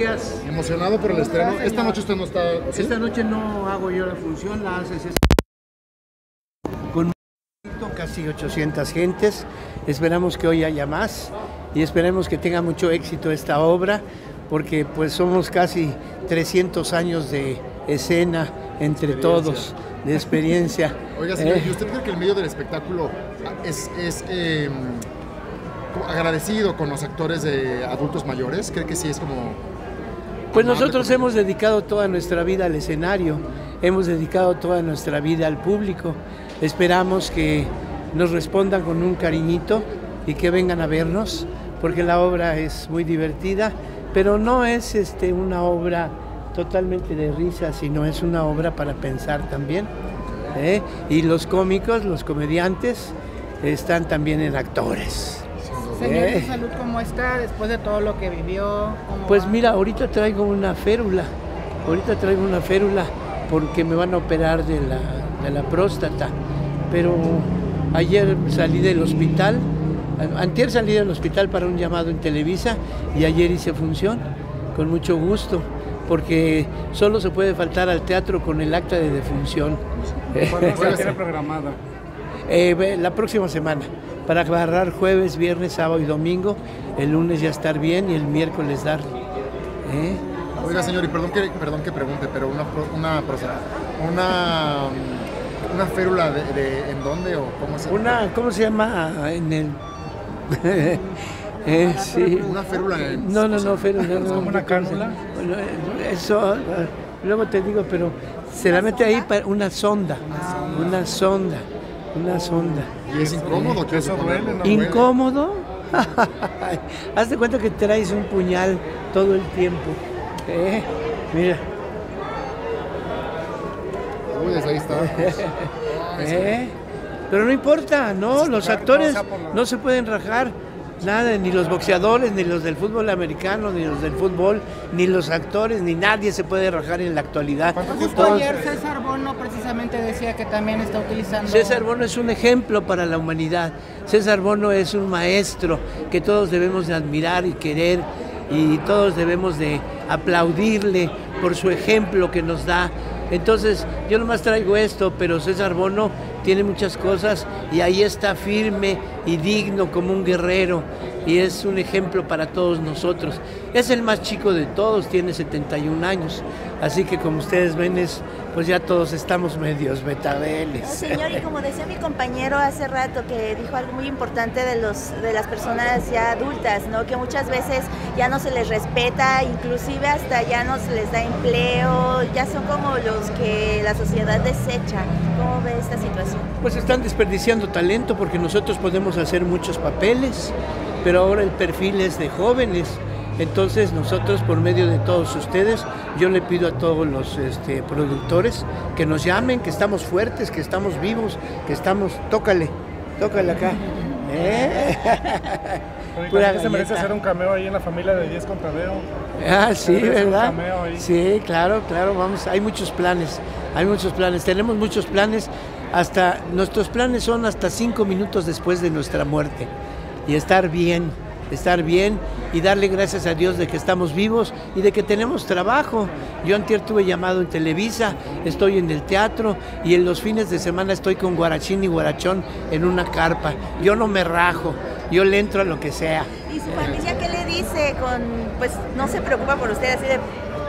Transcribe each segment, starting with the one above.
gracias. Emocionado por el estreno. Esta noche usted no está. ¿sí? Esta noche no hago yo la función, la haces con casi 800 gentes. Esperamos que hoy haya más y esperemos que tenga mucho éxito esta obra porque pues somos casi 300 años de escena entre todos, de experiencia. Oiga, señor, Eh, ¿y usted cree que el medio del espectáculo es, es eh, como agradecido con los actores de adultos mayores? ¿Cree que sí es como.? Pues nosotros hemos dedicado toda nuestra vida al escenario, hemos dedicado toda nuestra vida al público. Esperamos que nos respondan con un cariñito y que vengan a vernos, porque la obra es muy divertida, pero no es este, una obra totalmente de risa, sino es una obra para pensar también. ¿eh? Y los cómicos, los comediantes, están también en actores. Señor, Eh. ¿su salud cómo está después de todo lo que vivió? ¿Cómo Pues va? mira, ahorita traigo una férula, ahorita traigo una férula porque me van a operar de la, de la próstata, pero ayer salí del hospital, antier salí del hospital para un llamado en Televisa y ayer hice función, con mucho gusto, porque solo se puede faltar al teatro con el acta de defunción. ¿Cuándo se la tiene programada? Eh, la próxima semana, para agarrar jueves, viernes, sábado y domingo, el lunes ya estar bien y el miércoles dar. ¿Eh? Oiga, señor, y perdón que, perdón que pregunte, pero una, una, una, una férula de, de- ¿en dónde o cómo se Una, ¿cómo se llama en el? Eh, sí. Una férula en. No, no, no, férula, no, ¿Como una? Bueno, Eso, eh, luego te digo, pero se la mete ahí para una sonda, una sonda, una sonda. Y es incómodo, quiero Eso duele, ¿no? ¿Incómodo? Haz de cuenta que traes un puñal todo el tiempo. ¿eh? Mira, Uy, ahí está. ¿eh? pero no importa, no, los actores no se pueden rajar. Nada, ni los boxeadores, ni los del fútbol americano, ni los del fútbol, ni los actores, ni nadie se puede rajar en la actualidad. Justo Todos- ayer César Bono precisamente decía que también está utilizando... César Bono es un ejemplo para la humanidad. César Bono es un maestro que todos debemos de admirar y querer y todos debemos de aplaudirle por su ejemplo que nos da. Entonces, yo nomás traigo esto, pero César Bono tiene muchas cosas y ahí está firme y digno como un guerrero y es un ejemplo para todos nosotros. Es el más chico de todos, tiene 71 años, así que como ustedes ven, es, pues ya todos estamos medios betabeles. Señor, y como decía mi compañero hace rato que dijo algo muy importante de los de las personas ya adultas, ¿no? Que muchas veces ya no se les respeta, inclusive hasta ya no se les da empleo, ya son como los que la sociedad desecha. ¿Cómo ve esta situación? Pues están desperdiciando talento porque nosotros podemos hacer muchos papeles, pero ahora el perfil es de jóvenes. Entonces nosotros por medio de todos ustedes, yo le pido a todos los este, productores que nos llamen, que estamos fuertes, que estamos vivos, que estamos, tócale, tócale acá. ¿Eh? Oye, Pura ¿también se merece hacer un cameo ahí en la familia de 10 con Tadeo? Ah, sí, ¿verdad? Sí, claro, claro, vamos, hay muchos planes, hay muchos planes, tenemos muchos planes, hasta, nuestros planes son hasta cinco minutos después de nuestra muerte, y estar bien, estar bien, y darle gracias a Dios de que estamos vivos y de que tenemos trabajo. Yo antier tuve llamado en Televisa, estoy en el teatro, y en los fines de semana estoy con Guarachín y Guarachón en una carpa, yo no me rajo, yo le entro a lo que sea. ¿Y su familia qué le dice? Con, pues no se preocupa por usted, así de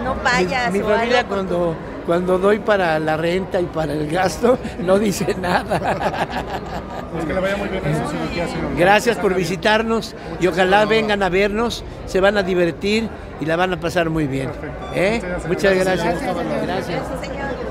no vayas Mi, mi o familia algo. cuando, cuando doy para la renta y para el gasto no dice nada. Pues que le vaya muy bien en su cirugía, señor. Gracias por visitarnos y ojalá vengan a vernos, se van a divertir y la van a pasar muy bien. ¿Eh? Muchas gracias. gracias. Gracias, señor. Gracias. Gracias, señor.